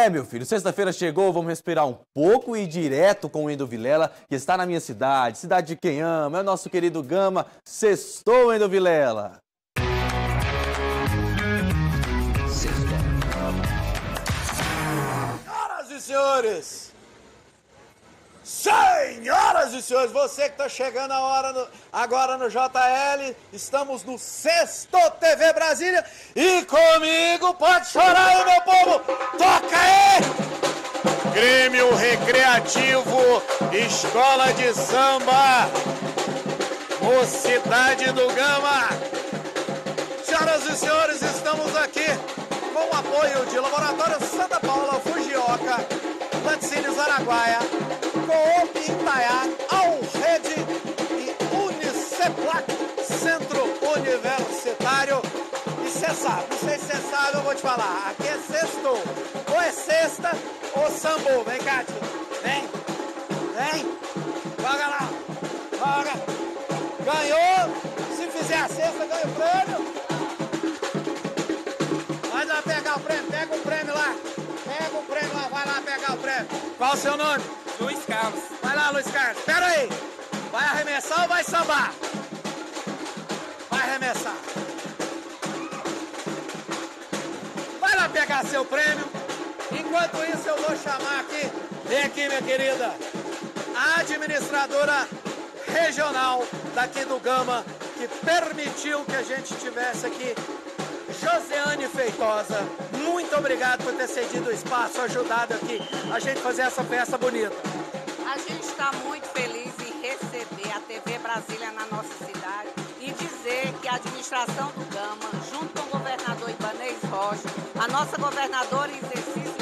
É, meu filho, sexta-feira chegou, vamos respirar um pouco e ir direto com o Endo Vilela, que está na minha cidade, cidade de quem ama, é o nosso querido Gama. Sextou, Endo Vilela! Senhoras e senhores! Senhoras e senhores, você que está chegando a hora no- agora no JL, estamos no Sexto TV Brasília e comigo, pode chorar aí, meu povo! Grêmio Recreativo, Escola de Samba, Mocidade do Gama. Senhoras e senhores, estamos aqui com o apoio de Laboratório Santa Paula, Fujioka, Laticínios Araguaia, Coop Itaiá, Alrede e Uniceplac, Centro Universitário. E você sabe, não sei se você sabe, eu vou te falar, aqui é sexto, ou é sexta ou sambo. Vem cá, tio. vem, vem, joga lá, joga. Ganhou, se fizer a sexta, ganha o prêmio. Vai lá pegar o prêmio, pega o prêmio lá. Pega o prêmio lá, vai lá pegar o prêmio. Qual o seu nome? Luiz Carlos. Vai lá, Luiz Carlos. Pera aí. Vai arremessar ou vai sambar? Vai arremessar. Vai lá pegar seu prêmio. Enquanto isso, eu vou chamar aqui. Vem aqui, minha querida. A administradora regional daqui do Gama, que permitiu que a gente tivesse aqui Josiane Feitosa, muito obrigado por ter cedido o espaço, ajudado aqui a gente fazer essa festa bonita. A gente está muito feliz em receber a TV Brasília na nossa cidade e dizer que a administração do Gama, junto com o governador Ibanez Rocha, a nossa governadora em exercício,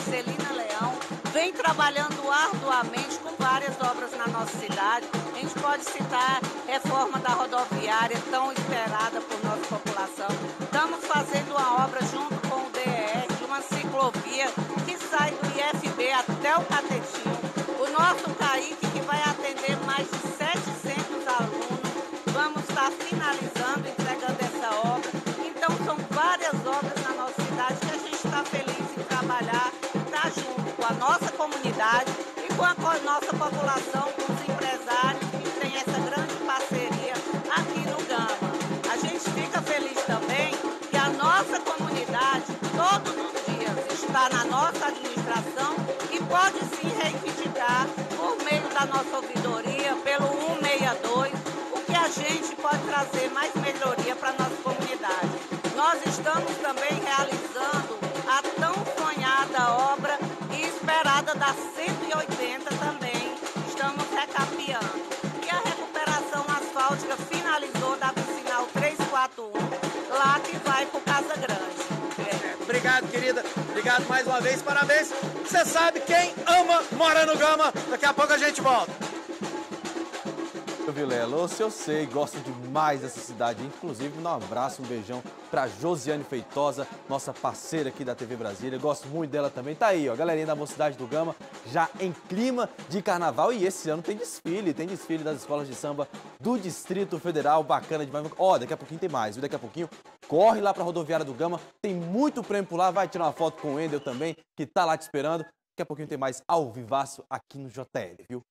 vem trabalhando arduamente com várias obras na nossa cidade. A gente pode citar reforma da rodoviária, tão esperada por nossa população. Estamos fazendo uma obra junto com o DER, de uma ciclovia que sai do IFB até o Catetinho. O nosso CAIC, que vai atender mais de 700 alunos, vamos estar finalizando, entregando essa obra. Então, são várias obras na nossa cidade que a gente está feliz em trabalhar, estar junto com a nossa e com a nossa população, com os empresários que têm essa grande parceria aqui no Gama. A gente fica feliz também que a nossa comunidade, todos os dias, está na nossa administração e pode sim reivindicar por meio da nossa ouvidoria, pelo 162, o que a gente pode trazer mais melhoria Obrigado, querida. Obrigado mais uma vez, parabéns. Você sabe, quem ama mora no Gama. Daqui a pouco a gente volta. Vilela, se eu sei, gosto demais dessa cidade. Inclusive, um abraço, um beijão pra Josiane Feitosa, nossa parceira aqui da TV Brasília. Gosto muito dela também. Tá aí, ó, galerinha da Mocidade do Gama, já em clima de carnaval. E esse ano tem desfile, tem desfile das escolas de samba do Distrito Federal. Bacana demais. Ó, daqui a pouquinho tem mais, viu? Daqui a pouquinho corre lá pra rodoviária do Gama. Tem muito prêmio por lá. Vai tirar uma foto com o Endel também, que tá lá te esperando. Daqui a pouquinho tem mais ao vivaço aqui no JL, viu?